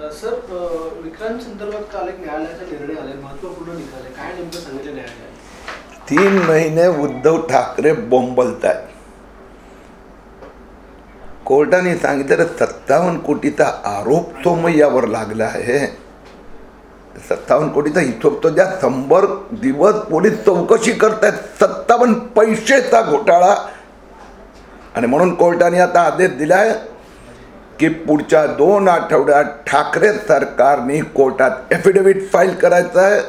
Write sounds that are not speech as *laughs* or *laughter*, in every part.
Sir Vikrant संदर्भात काल एक न्यायालयाचा निर्णय आलाय महत्त्वपूर्ण निकाल आहे. काय नेमकं सांगितलं न्यायालयात तीन महिने उद्धव ठाकरे बोंबलत आहेत कोर्टाने सांगितलं सत्तावन्न कोटीचा आरोप सोमय्यावर लागला आहे. सत्तावन्न कोटीचा हिशोब तो ज्या शंभर दिवस पोलीस चौकशी करतायत सत्तावन्न पैसेचा घोटाळा. आणि म्हणून कोर्टाने आता आदेश दिला आहे की पुढच्या दोन आठवड्यात ठाकरे सरकारने कोर्टात एफिडेव्हिट फाईल करायचं आहे.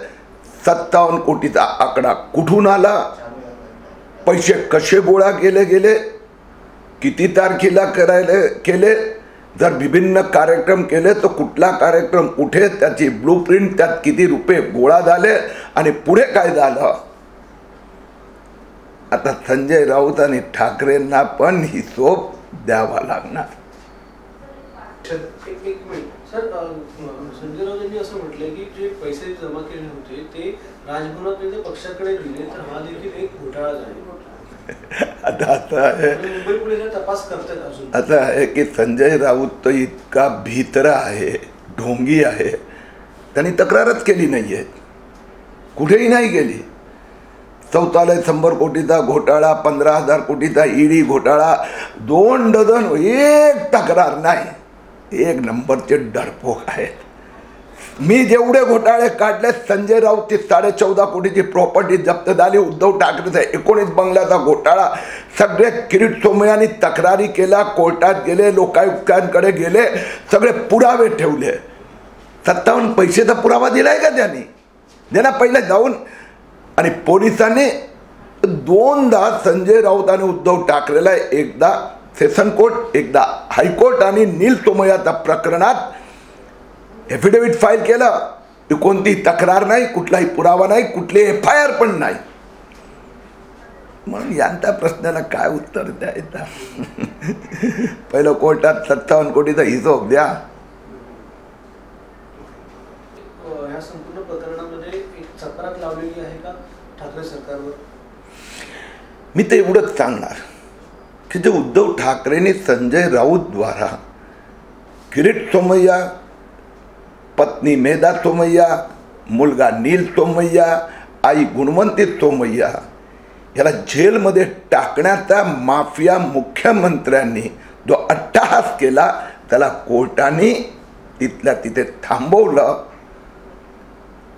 सत्तावन्न कोटीचा आकडा कुठून आला? पैसे कसे गोळा केले गेले? किती तारखेला करायला केले? जर विभिन्न कार्यक्रम केले तर कुठला कार्यक्रम कुठे? त्याची ब्लूप्रिंट त्यात किती रुपये गोळा झाले आणि पुढे काय झालं? आता संजय राऊत आणि ठाकरेंना पण हिशोब द्यावा लागणार. एक एक मिनिट. सर अ, संजय राऊत यांनी असं म्हटलंय की जे पैसे जमा केले होते ते पक्षाकडे दिले तर हा देखील एक घोटाळा झाला *laughs* आता असं आहे. तपास करतात अजून. आहे की संजय राऊत तो इतका भीतरा आहे ढोंगी आहे. त्यांनी तक्रारच केली नाही आहे कुठेही नाही गेली. चौथालय शंभर कोटीचा घोटाळा पंधरा हजार कोटीचा ईडी घोटाळा दोन डझन एक तक्रार नाही. एक नंबरचे डरपोक आहेत. मी जेवढे घोटाळे काढले संजय राऊतची साडे चौदा कोटीची प्रॉपर्टी जप्त झाली उद्धव ठाकरेचा एकोणीस बंगल्याचा घोटाळा सगळे किरीट सोमयानी तक्रारी केल्या कोर्टात गेले लोकायुक्तांकडे गेले सगळे पुरावे ठेवले. सत्तावन्न पैसेचा पुरावा दिलाय का त्यांनी? दे पहिले जाऊन आणि पोलिसांनी दोनदा संजय राऊत आणि उद्धव ठाकरेला एकदा सेशन कोर्ट एकदा हायकोर्ट आणि नील सोमयाच्या प्रकरणात एफिडेव्हिट फाईल केलं. की कोणती तक्रार नाही कुठलाही पुरावा नाही कुठली एफ आय आर पण नाही. म्हणून यांच्या प्रश्नाला काय उत्तर द्यायचं? *laughs* पहिलं कोर्टात सत्तावन्न कोटीचा हिशोब द्या. अ, ह्या संपूर्ण प्रकरणामध्ये एक चक्रात लावलेली आहे का ठाकरे सरकारवर? मी ते एवढंच सांगणार. की जे उद्धव ठाकरेंनी संजय राऊतद्वारा किरीट सोमय्या पत्नी मेधा सोमय्या मुलगा नील सोमय्या आई गुणवंती सोमय्या याला जेलमध्ये टाकण्याचा माफिया मुख्यमंत्र्यांनी जो अट्टहास केला त्याला कोर्टाने तिथल्या तिथे थांबवलं.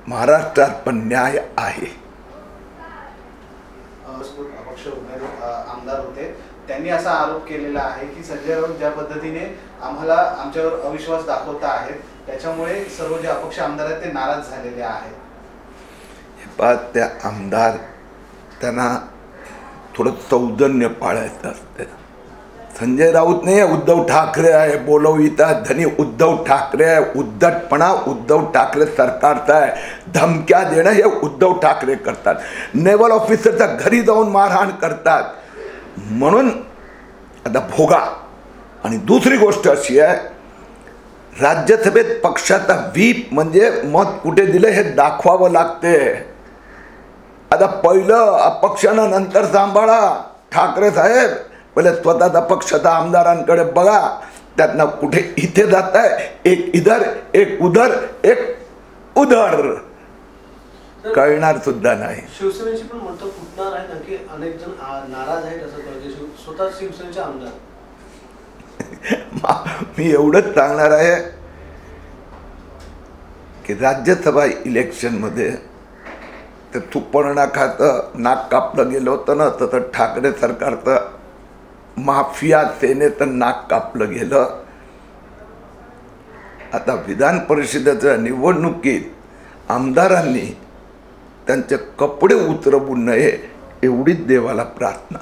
महाराष्ट्रात पण न्याय आहे. आमदार होते. त्यांनी असा आरोप केलेला आहे की संजय राऊत ज्या पद्धतीने आम्हाला आमच्यावर अविश्वास दाखवता आहेत त्याच्यामुळे सर्व जे अपक्ष आमदार आहेत ते नाराज झालेले आहेत. त्या आमदार त्यांना थोडं सौजन्य पाळायचं असतं. संजय राऊत नाही उद्धव ठाकरे आहे बोलविता धनी उद्धव ठाकरे आहे उद्धटपणा उद्धव ठाकरे सरकारचा आहे. धमक्या देणं हे उद्धव ठाकरे करतात. नेव्हल ऑफिसरच्या घरी जाऊन मारहाण करतात. म्हणून आता भोगा. आणि दुसरी गोष्ट अशी आहे राज्यसभेत पक्षाचा व्हीप म्हणजे मत कुठे दिलं हे दाखवावं लागते. आता पहिलं अपक्षानं नंतर सांभाळा. ठाकरे साहेब पहिले स्वतःचा पक्षाचा आमदारांकडे बघा. त्यांना कुठे इथे जात आहे एक इधर एक उधर एक उधर. कळणार सुद्धा नाही. शिवसेनेची पण मतं फुटणार आहे ना की अनेक जण नाराज आहेत असं कळते. स्वतः शिवसेनेचे आमदार. मा- एवढंच सांगणार आहे की राज्यसभा इलेक्शनमध्ये ते तुपर्ण खातं नाक कापलं गेलं होतं ना तसं ठाकरे सरकारचं माफिया सेनेचं नाक कापलं गेलं. आता विधान परिषदेच्या निवडणुकीत आमदारांनी त्यांचे कपडे उतरवू नये एवढीच देवाला प्रार्थना.